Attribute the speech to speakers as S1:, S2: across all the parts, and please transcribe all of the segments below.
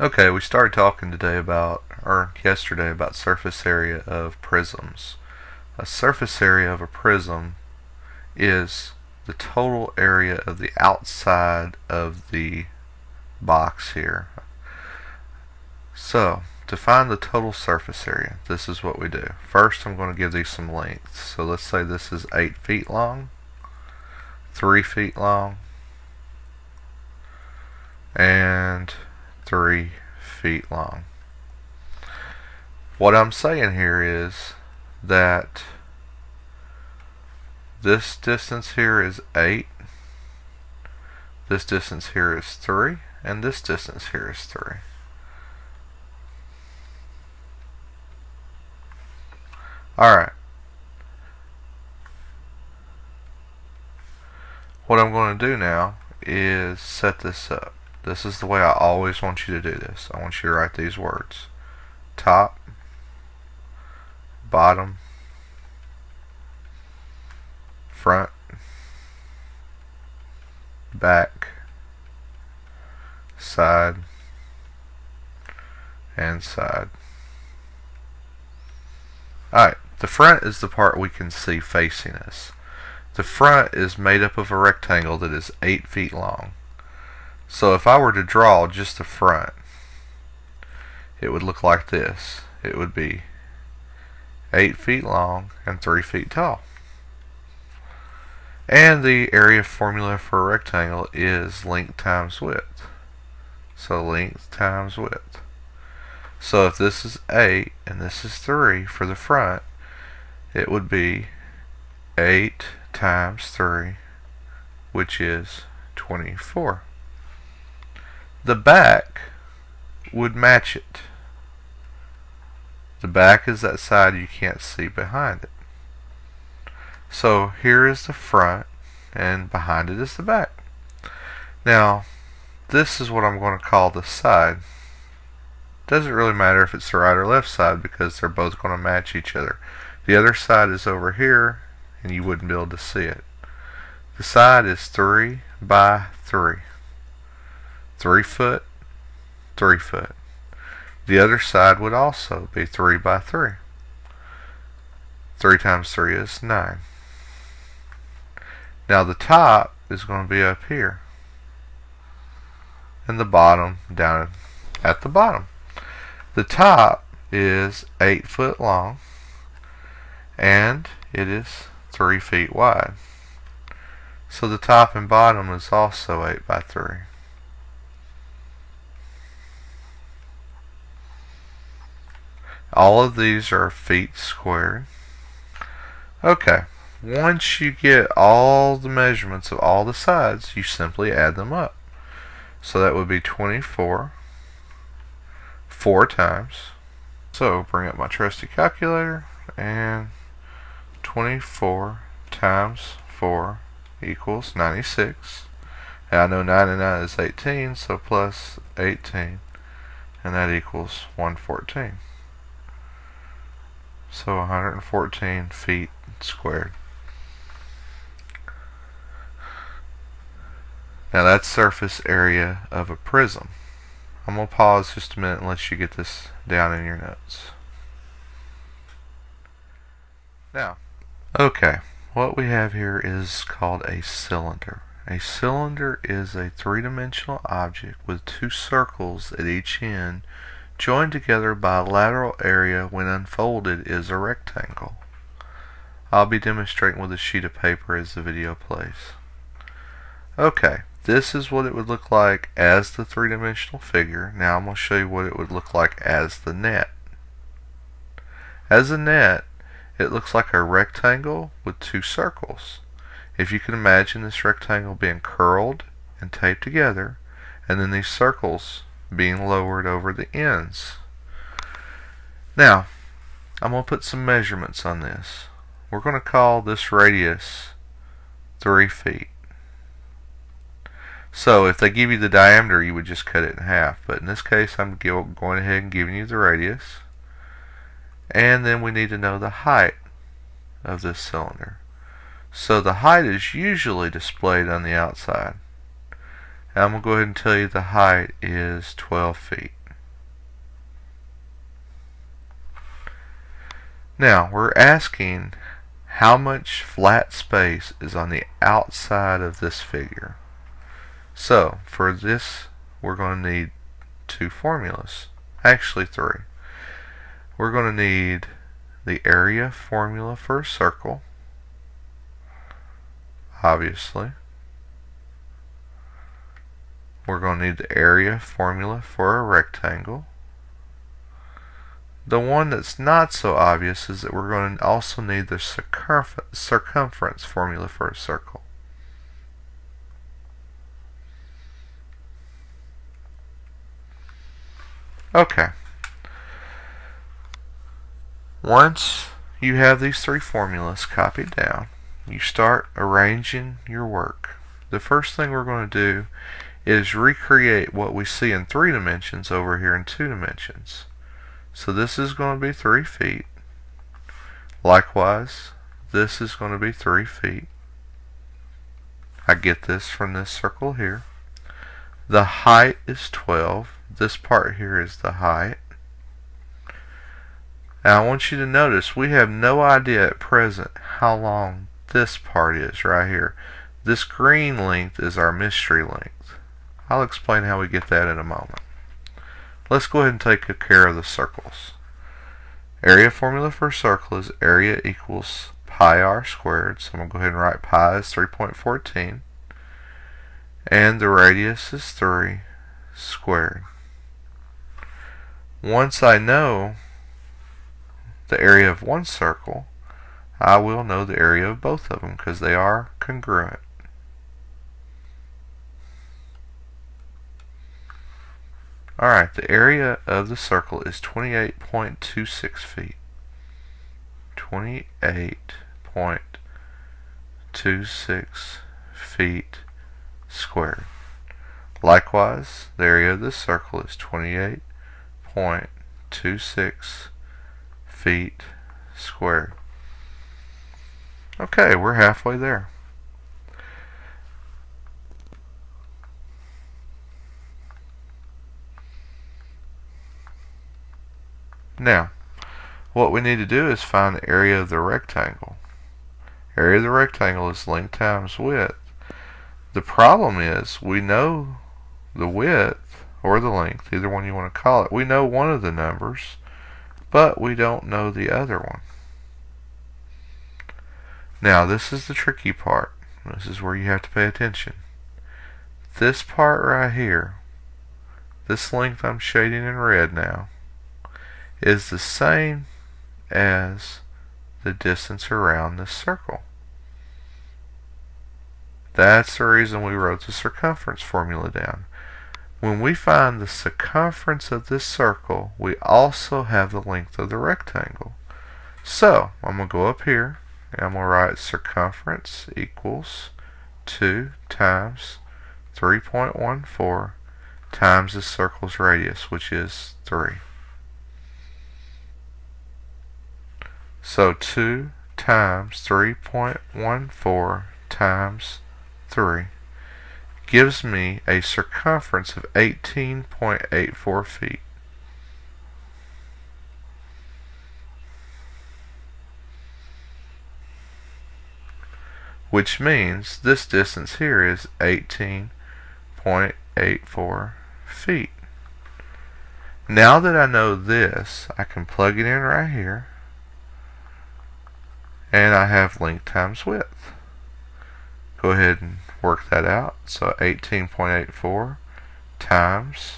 S1: Okay, we started talking today about, or yesterday, about surface area of prisms. A surface area of a prism is the total area of the outside of the box here. So, to find the total surface area, this is what we do. First, I'm going to give these some lengths. So let's say this is 8 feet long, 3 feet long, and three feet long. What I'm saying here is that this distance here is 8, this distance here is 3, and this distance here is 3. Alright. What I'm going to do now is set this up. This is the way I always want you to do this. I want you to write these words. Top, bottom, front, back, side, and side. Alright, the front is the part we can see facing us. The front is made up of a rectangle that is 8 feet long. So if I were to draw just the front, it would look like this. It would be 8 feet long and 3 feet tall. And the area formula for a rectangle is length times width. So length times width. So if this is 8 and this is 3 for the front, it would be 8 times 3, which is 24 the back would match it. The back is that side you can't see behind it. So here is the front and behind it is the back. Now this is what I'm going to call the side. Doesn't really matter if it's the right or left side because they're both going to match each other. The other side is over here and you wouldn't be able to see it. The side is 3 by 3 three foot, three foot. The other side would also be three by three. Three times three is nine. Now the top is going to be up here. And the bottom down at the bottom. The top is eight foot long and it is three feet wide. So the top and bottom is also 8 by 3. All of these are feet squared. Okay, once you get all the measurements of all the sides, you simply add them up. So that would be 24 four times. So bring up my trusty calculator and 24 times 4 equals 96. And I know 99 is 18, so plus 18, and that equals 114 so 114 feet squared. Now that's surface area of a prism. I'm going to pause just a minute and let you get this down in your notes. Now, okay, what we have here is called a cylinder. A cylinder is a three-dimensional object with two circles at each end joined together by a lateral area when unfolded is a rectangle. I'll be demonstrating with a sheet of paper as the video plays. Okay, this is what it would look like as the three-dimensional figure. Now I'm going to show you what it would look like as the net. As a net, it looks like a rectangle with two circles. If you can imagine this rectangle being curled and taped together, and then these circles being lowered over the ends. Now, I'm going to put some measurements on this. We're going to call this radius 3 feet. So if they give you the diameter, you would just cut it in half. But in this case, I'm going ahead and giving you the radius. And then we need to know the height of this cylinder. So the height is usually displayed on the outside. And I'm going to go ahead and tell you the height is 12 feet. Now, we're asking how much flat space is on the outside of this figure. So, for this, we're going to need two formulas. Actually, three. We're going to need the area formula for a circle, obviously. We're going to need the area formula for a rectangle. The one that's not so obvious is that we're going to also need the circumference formula for a circle. Okay. Once you have these three formulas copied down, you start arranging your work. The first thing we're going to do is recreate what we see in three dimensions over here in two dimensions. So this is going to be 3 feet. Likewise, this is going to be 3 feet. I get this from this circle here. The height is 12. This part here is the height. Now I want you to notice we have no idea at present how long this part is right here. This green length is our mystery length. I'll explain how we get that in a moment. Let's go ahead and take care of the circles. Area formula for a circle is area equals pi r squared. So I'm going to go ahead and write pi as 3.14. And the radius is 3 squared. Once I know the area of one circle, I will know the area of both of them because they are congruent. Alright, the area of the circle is 28.26 feet. 28.26 feet squared. Likewise, the area of this circle is 28.26 feet squared. Okay, we're halfway there. Now, what we need to do is find the area of the rectangle. Area of the rectangle is length times width. The problem is we know the width or the length, either one you want to call it. We know one of the numbers, but we don't know the other one. Now, this is the tricky part. This is where you have to pay attention. This part right here, this length I'm shading in red now, is the same as the distance around this circle. That's the reason we wrote the circumference formula down. When we find the circumference of this circle, we also have the length of the rectangle. So, I'm going to go up here, and I'm going to write circumference equals 2 times 3.14 times the circle's radius, which is 3. So 2 times 3.14 times 3 gives me a circumference of 18.84 feet. Which means this distance here is 18.84 feet. Now that I know this, I can plug it in right here and I have length times width. Go ahead and work that out. So 18.84 times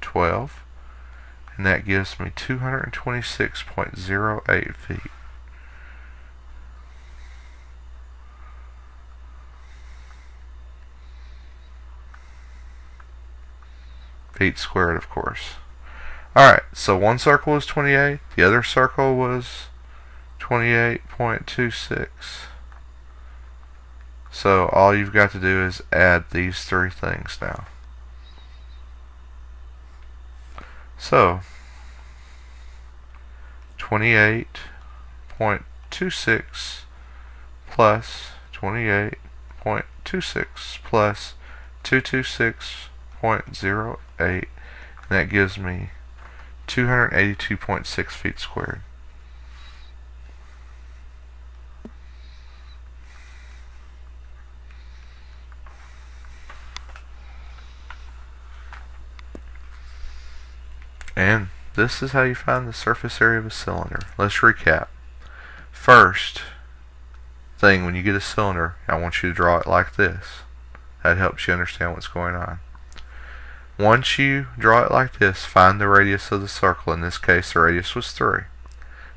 S1: 12 and that gives me 226.08 feet. Feet squared, of course. Alright, so one circle was 28, the other circle was 28.26. So all you've got to do is add these three things now. So 28.26 plus 28.26 plus 226.08 and that gives me 282.6 feet squared. And this is how you find the surface area of a cylinder. Let's recap. First thing, when you get a cylinder, I want you to draw it like this. That helps you understand what's going on. Once you draw it like this, find the radius of the circle. In this case, the radius was 3.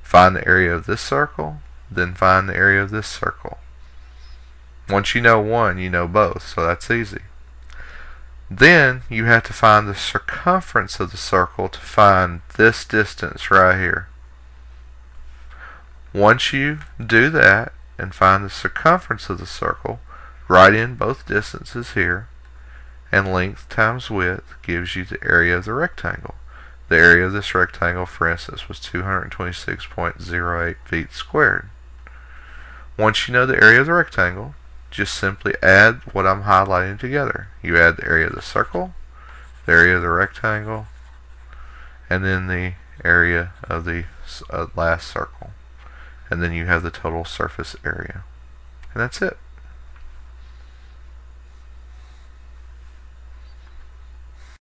S1: Find the area of this circle, then find the area of this circle. Once you know one, you know both, so that's easy. Then you have to find the circumference of the circle to find this distance right here. Once you do that and find the circumference of the circle, write in both distances here, and length times width gives you the area of the rectangle. The area of this rectangle, for instance, was 226.08 feet squared. Once you know the area of the rectangle, just simply add what I'm highlighting together. You add the area of the circle, the area of the rectangle, and then the area of the uh, last circle. And then you have the total surface area. And that's it.